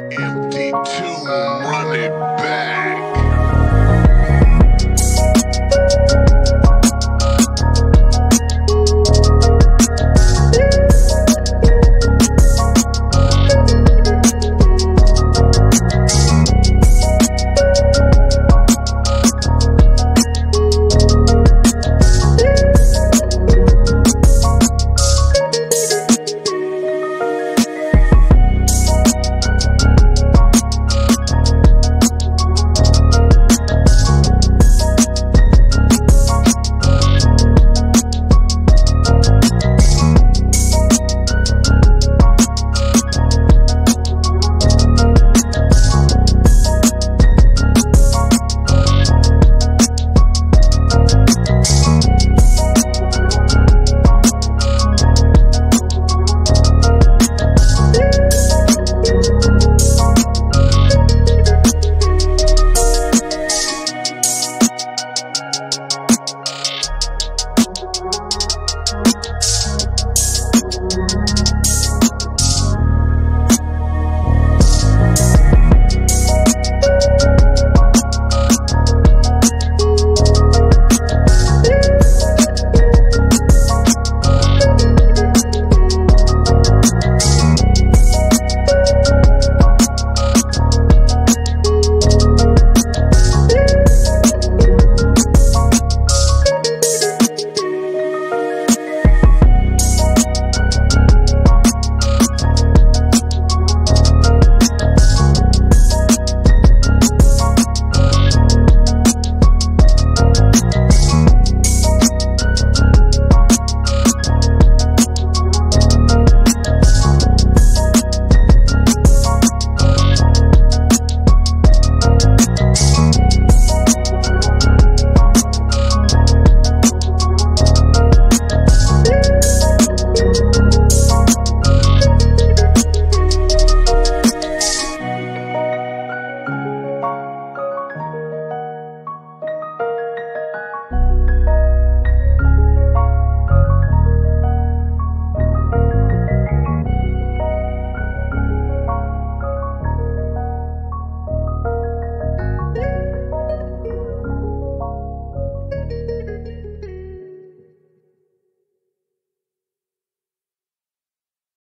empty tomb, run it back.